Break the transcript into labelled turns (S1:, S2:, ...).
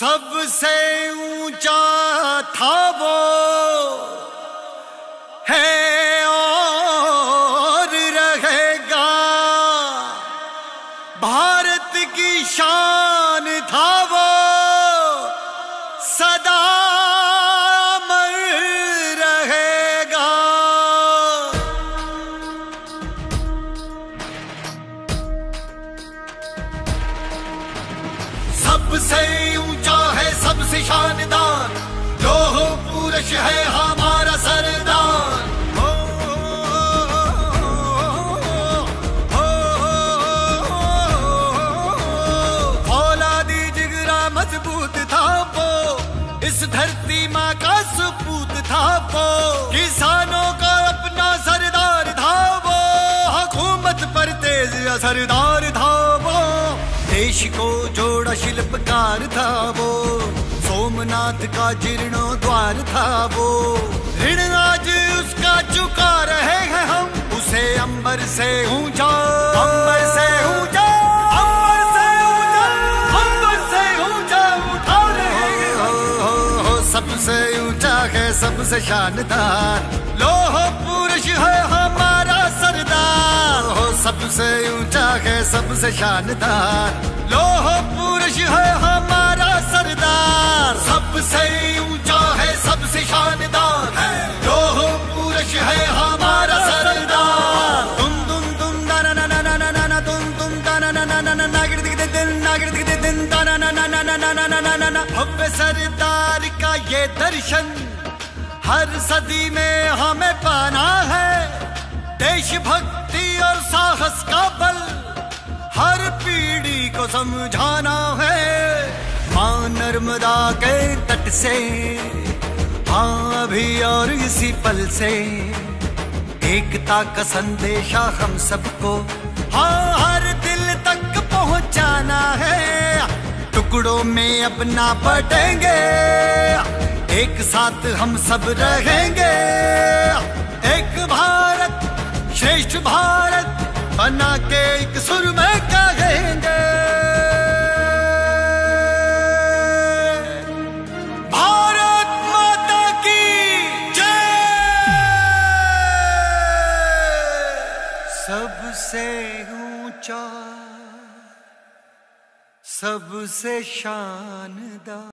S1: सबसे ऊँचा था वो है और रहेगा। भारत की शान शानदार लोह पुरुष है हमारा सरदार हो, हो, फौलादी जिगरा मज़बूत था वो इस धरती माँ का सपूत था वो किसानों का अपना सरदार था वो हुकूमत पर तेज असरदार था वो देश को जोड़ा शिल्पकार था वो सोमनाथ का जीर्णोद्वार था वो। ऋण आज उसका चुका रहे हैं हम। उसे अंबर से ऊँचा अंबर से ऊँचा अंबर से ऊँचा अंबर से ऊँचा उठा रहे हैं हो, हो, हो, सबसे ऊँचा है सबसे शानदार। लोह पुरुष है हमारा सरदार। हो सबसे ऊँचा है सबसे शानदार। लोह पुरुष है सरदार सबसे ऊँचा है सबसे शानदार लोह पुरुष है हमारा सरदार तुम तुम तुम ना ना ना ना ना ना तुम तुम ता ना ना ना ना दिन ना गिर दिन ता ना ना ना ना ना ना ना ना ना सरदार का ये दर्शन हर सदी में हमें पाना है देशभक्ति और साहस का बल हर पीढ़ी को समझाना है नर्मदा के तट से। हाँ अभी और इसी पल से। एकता का संदेशा हम सबको। हाँ हर दिल तक पहुंचाना है। टुकड़ों में अपना बटेंगे। एक साथ हम सब रहेंगे। एक भारत, श्रेष्ठ भारत, बना के एक सुर में सबसे ऊँचा सबसे शानदार।